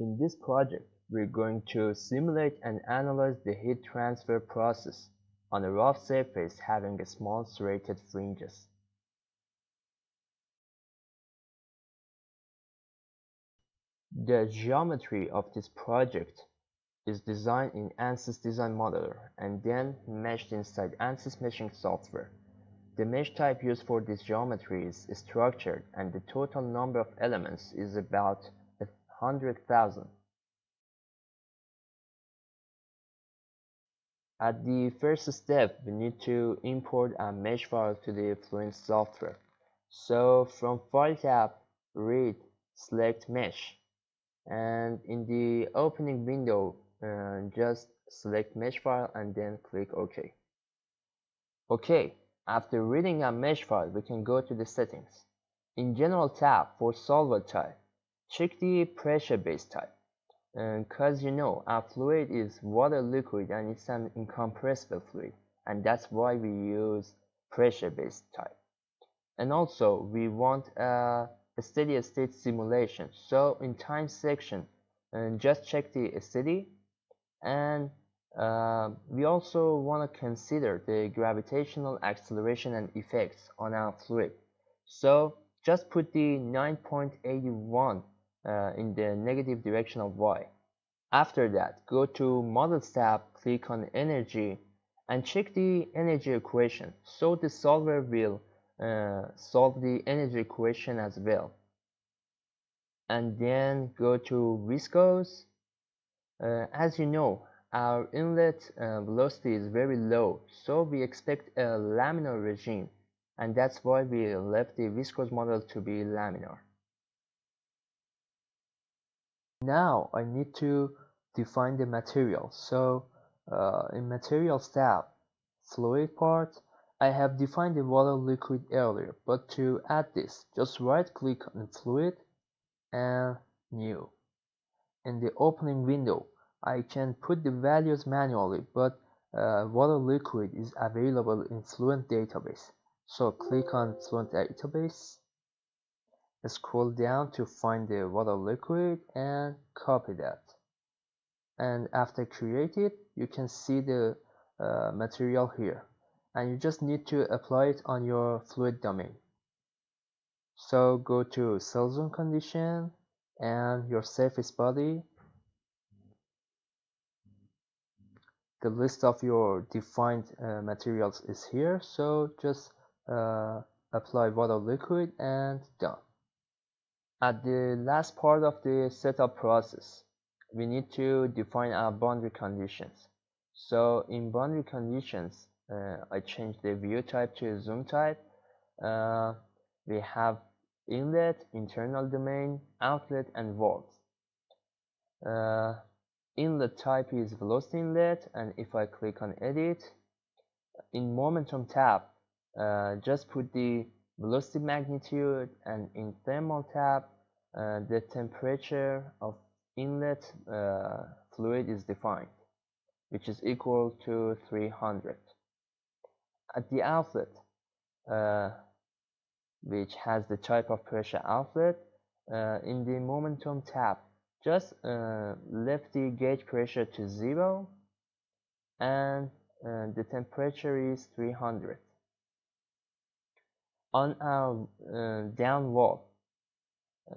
In this project, we're going to simulate and analyze the heat transfer process on a rough surface having small serrated fringes. The geometry of this project is designed in ANSYS Design Modeler and then meshed inside ANSYS meshing software. The mesh type used for this geometry is structured and the total number of elements is about 100,000. At the first step, we need to import a mesh file to the Fluent software. So from File tab, read, select Mesh, and in the opening window, uh, just select Mesh file and then click OK. OK, after reading a mesh file, we can go to the settings. In General tab for solver type, check the pressure based type. Because you know our fluid is water liquid and it's an incompressible fluid and that's why we use pressure based type. And also we want a, a steady state simulation. So in time section and just check the steady and uh, we also want to consider the gravitational acceleration and effects on our fluid. So just put the 9.81 uh, in the negative direction of y. After that, go to Models tab, click on Energy, and check the energy equation. So the solver will uh, solve the energy equation as well. And then go to Viscous. Uh, as you know, our inlet uh, velocity is very low, so we expect a laminar regime, and that's why we left the viscous model to be laminar. Now I need to define the material. So uh, in materials tab, fluid part, I have defined the water liquid earlier, but to add this, just right click on fluid and new. In the opening window, I can put the values manually, but uh, water liquid is available in Fluent database. So click on Fluent database scroll down to find the water liquid and copy that. And after create it you can see the uh, material here. And you just need to apply it on your fluid domain. So go to cell zone condition and your surface body. The list of your defined uh, materials is here. So just uh, apply water liquid and done at the last part of the setup process, we need to define our boundary conditions. So in boundary conditions, uh, I change the view type to zoom type. Uh, we have inlet, internal domain, outlet, and valves. Uh, inlet type is velocity inlet, and if I click on edit, in momentum tab, uh, just put the velocity magnitude and in thermal tab uh, the temperature of inlet uh, fluid is defined which is equal to 300 at the outlet uh, which has the type of pressure outlet uh, in the momentum tab just uh, left the gauge pressure to zero and the temperature is 300 on our uh, down wall.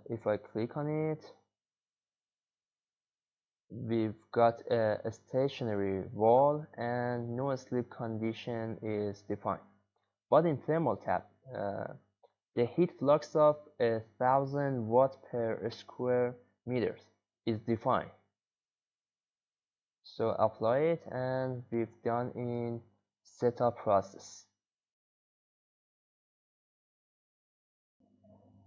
If I click on it we've got a, a, stationary wall and no slip condition is defined. But in thermal tab uh, the heat flux of a thousand watt per square meters is defined. So apply it and we've done in setup process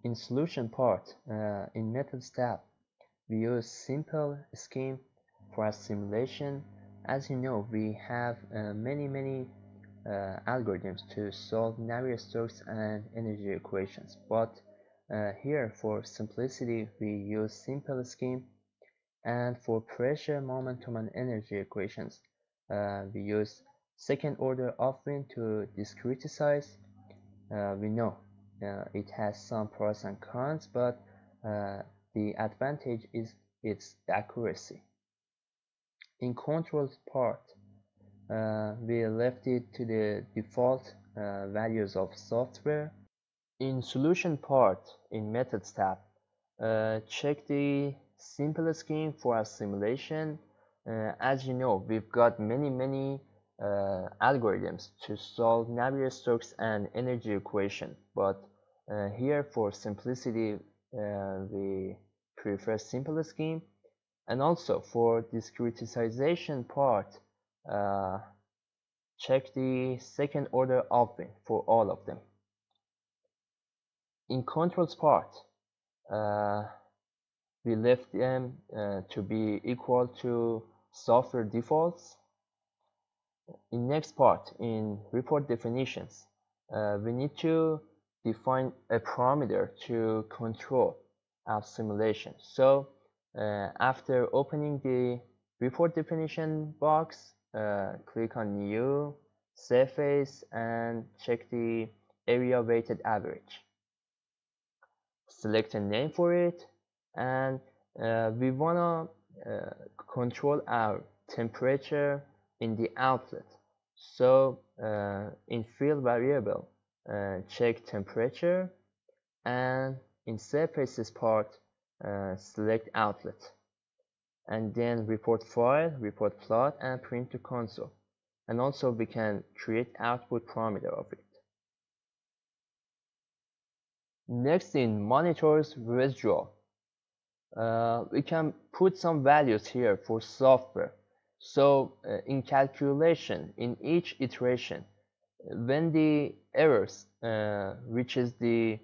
In solution part, uh, in methods tab, we use simple scheme for simulation. As you know, we have uh, many many uh, algorithms to solve Navier-Stokes and energy equations. But uh, here, for simplicity, we use simple scheme, and for pressure, momentum, and energy equations, uh, we use second order upwind to discretize. Uh, we know uh, it has some pros and cons but uh, the advantage is its accuracy. In controls part, uh, we left it to the default uh, values of software. In solution part, in methods tab, uh, check the simplest scheme for a simulation. Uh, as you know, we've got many, many uh, algorithms to solve Navier-Stokes and energy equation, but uh, here for simplicity, we prefer simplest scheme. And also for discretization part, uh, check the second order upwind for all of them. In controls part, uh, we left them uh, to be equal to software defaults. In next part, in report definitions, uh, we need to define a parameter to control our simulation. So uh, after opening the report definition box, uh, click on new, surface, and check the area weighted average. Select a name for it, and uh, we wanna uh, control our temperature in the outlet. So uh, in field variable, uh, check temperature, and in surfaces part, select outlet and then report file, report plot, and print to console. And also we can create output parameter of it. Next in monitors residual. Uh, we can put some values here for software. So uh, in calculation, in each iteration, when the errors uh, reaches the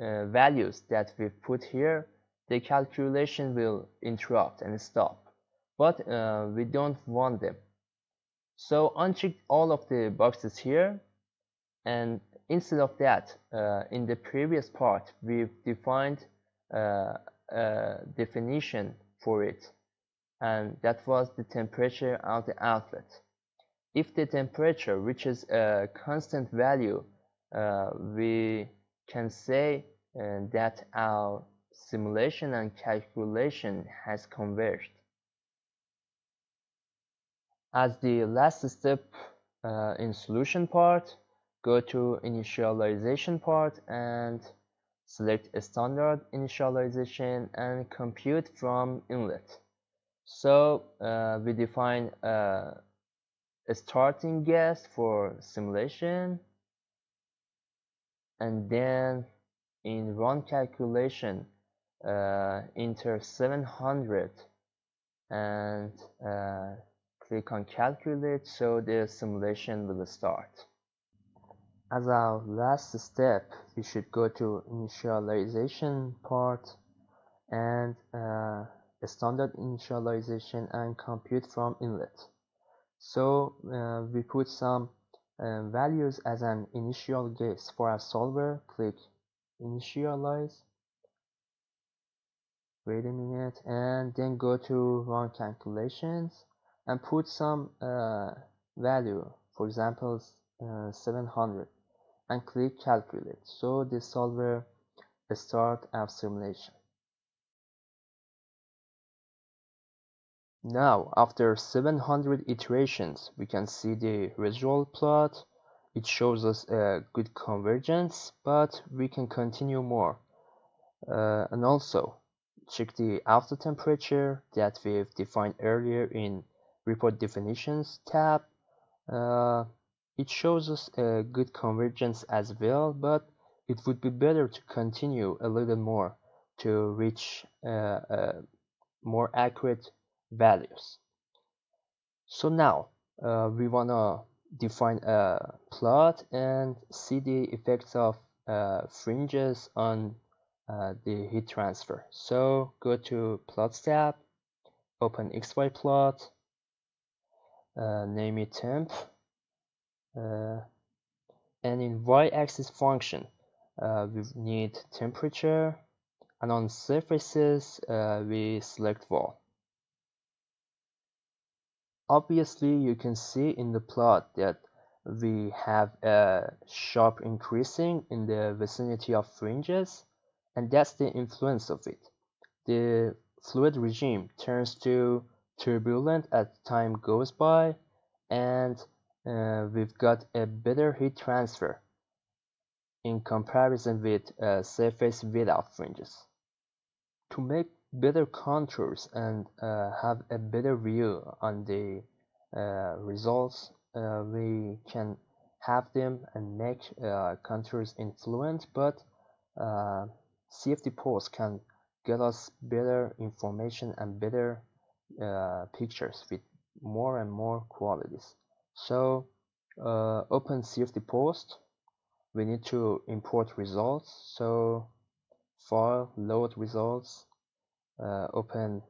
uh, values that we put here, the calculation will interrupt and stop, but uh, we don't want them. So uncheck all of the boxes here, and instead of that, uh, in the previous part, we've defined uh, a definition for it, and that was the temperature of the outlet. If the temperature reaches a constant value, uh, we can say uh, that our simulation and calculation has converged. As the last step uh, in solution part, go to initialization part and select a standard initialization and compute from inlet. So uh, we define uh, a starting guess for simulation and then in run calculation uh, enter 700 and uh, click on calculate so the simulation will start. As our last step, we should go to initialization part and uh, standard initialization and compute from inlet. So uh, we put some uh, values as an initial guess for our solver. Click initialize wait a minute and then go to run calculations and put some uh, value for example uh, 700 and click calculate so the solver start our simulation now after 700 iterations we can see the result plot. It shows us a good convergence but we can continue more. Uh, and also check the outlet temperature that we've defined earlier in report definitions tab. Uh, it shows us a good convergence as well but it would be better to continue a little more to reach uh, uh, more accurate values so now uh, we want to define a plot and see the effects of uh, fringes on uh, the heat transfer. So go to plots tab, open XY plot, uh, name it temp, uh, and in y-axis function uh, we need temperature, and on surfaces we select wall. Obviously you can see in the plot that we have a sharp increasing in the vicinity of fringes and that's the influence of it. The fluid regime turns to turbulent as time goes by and uh, we've got a better heat transfer in comparison with a surface without fringes. To make better contours and uh, have a better view on the uh, results, uh, we can have them and make uh, contours in but CFD post can get us better information and better pictures with more and more qualities. So uh, open CFD post, we need to import results. So file, load results, open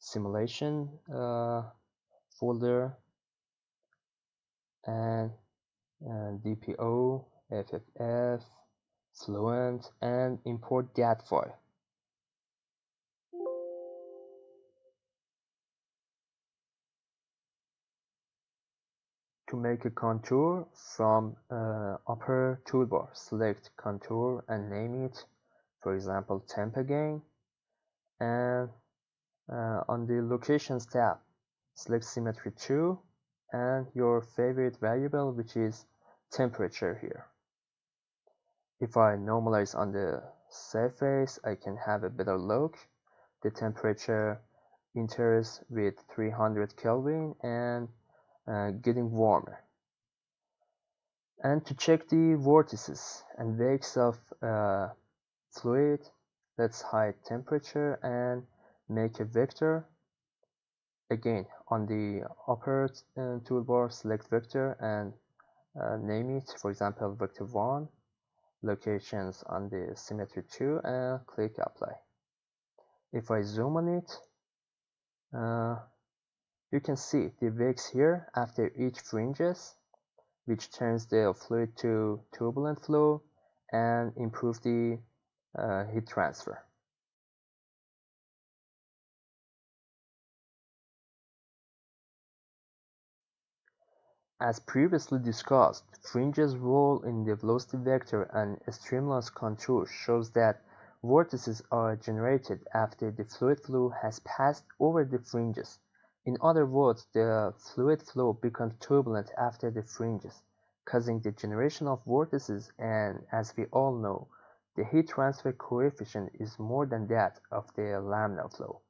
simulation uh, folder and uh, dp0, FFF, Fluent, and import that file. To make a contour from uh, upper toolbar, select contour and name it, for example, temp again. And uh, on the locations tab, select symmetry 2 and your favorite variable, which is temperature here. If I normalize on the surface, I can have a better look. The temperature enters with 300 Kelvin and uh, getting warmer. And to check the vortices and wakes of uh, fluid, let's hide temperature and make a vector. Again, on the upper uh, toolbar, select vector and uh, name it, for example, vector 1, locations on the symmetry 2, and click apply. If I zoom on it, uh, you can see the wakes here after each fringes, which turns the fluid to turbulent flow and improve the uh, heat transfer. As previously discussed, fringes role in the velocity vector and streamlines contour shows that vortices are generated after the fluid flow has passed over the fringes. In other words, the fluid flow becomes turbulent after the fringes, causing the generation of vortices and, as we all know, the heat transfer coefficient is more than that of the laminar flow.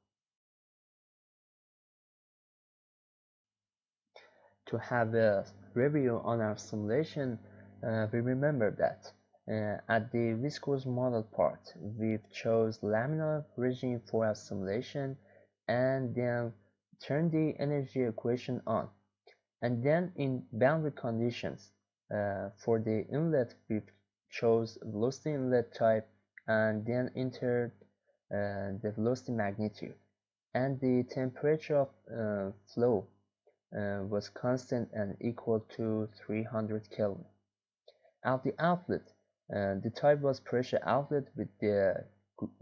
To have a review on our simulation, uh, we remember that uh, at the viscous model part, we've chose laminar regime for our simulation and then turn the energy equation on and then in boundary conditions uh, for the inlet we chose velocity inlet type and then entered uh, the velocity magnitude and the temperature of uh, flow uh, was constant and equal to 300 Kelvin. At the outlet, uh, the type was pressure outlet with the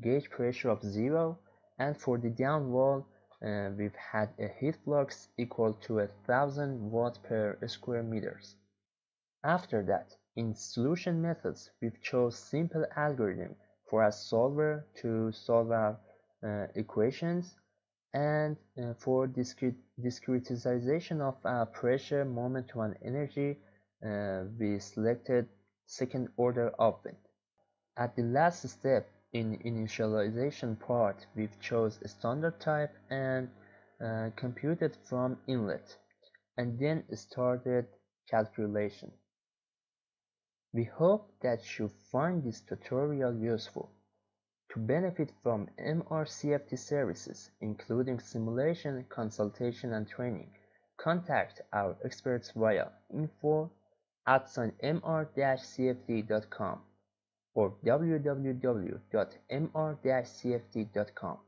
gauge pressure of zero and for the down wall uh, we've had a heat flux equal to a thousand watt per square meters. After that, in solution methods, we've chose simple algorithm for a solver to solve our uh, equations and uh, for discrete discretization of pressure, momentum, and energy, uh, we selected second order upwind. At the last step, in initialization part, we've chose standard type and uh, computed from inlet, and then started calculation. We hope that you find this tutorial useful. To benefit from MRCFD services, including simulation, consultation, and training, contact our experts via info at mr-cfd.com or www.mr-cfd.com.